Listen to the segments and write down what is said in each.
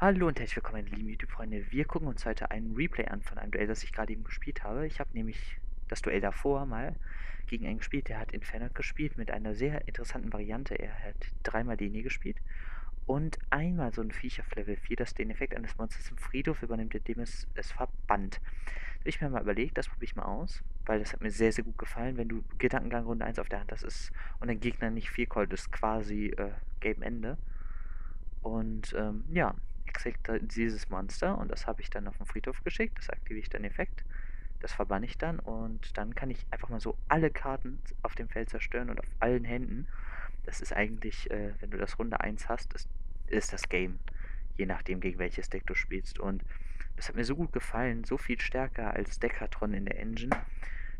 Hallo und herzlich willkommen, meine lieben YouTube-Freunde. Wir gucken uns heute ein Replay an von einem Duell, das ich gerade eben gespielt habe. Ich habe nämlich das Duell davor mal gegen einen gespielt, der hat Inferno gespielt mit einer sehr interessanten Variante. Er hat dreimal Deni gespielt und einmal so ein Viech auf Level 4, das den Effekt eines Monsters im Friedhof übernimmt, indem es es verbannt. Da habe ich mir mal überlegt, das probiere ich mal aus, weil das hat mir sehr, sehr gut gefallen. Wenn du Gedankengang Runde 1 auf der Hand hast ist und dein Gegner nicht viel callt, ist quasi äh, Game Ende. Und ähm, ja, exakt dieses Monster und das habe ich dann auf den Friedhof geschickt. Das aktiviere ich dann Effekt. Das verbanne ich dann und dann kann ich einfach mal so alle Karten auf dem Feld zerstören und auf allen Händen. Das ist eigentlich, äh, wenn du das Runde 1 hast, ist, ist das Game. Je nachdem, gegen welches Deck du spielst. Und das hat mir so gut gefallen, so viel stärker als Decatron in der Engine,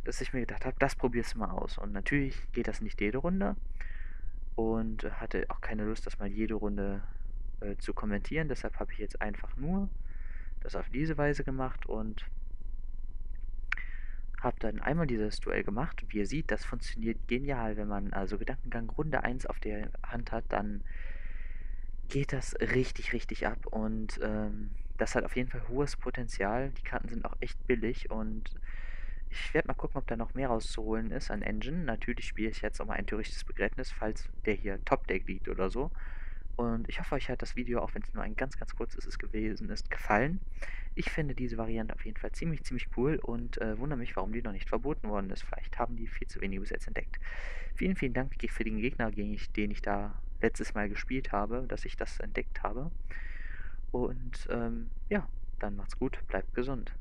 dass ich mir gedacht habe, das probierst du mal aus. Und natürlich geht das nicht jede Runde und hatte auch keine Lust, das mal jede Runde äh, zu kommentieren. Deshalb habe ich jetzt einfach nur das auf diese Weise gemacht und habe dann einmal dieses Duell gemacht. Wie ihr seht, das funktioniert genial. Wenn man also Gedankengang Runde 1 auf der Hand hat, dann geht das richtig, richtig ab. Und ähm, das hat auf jeden Fall hohes Potenzial. Die Karten sind auch echt billig und ich werde mal gucken, ob da noch mehr rauszuholen ist an Engine. Natürlich spiele ich jetzt auch mal ein törichtes Begräbnis, falls der hier Top-Deck liegt oder so. Und ich hoffe, euch hat das Video, auch wenn es nur ein ganz, ganz kurzes ist, gewesen ist, gefallen. Ich finde diese Variante auf jeden Fall ziemlich, ziemlich cool und äh, wundere mich, warum die noch nicht verboten worden ist. Vielleicht haben die viel zu wenige bis jetzt entdeckt. Vielen, vielen Dank für den Gegner, gegen ich, den ich da letztes Mal gespielt habe, dass ich das entdeckt habe. Und ähm, ja, dann macht's gut, bleibt gesund.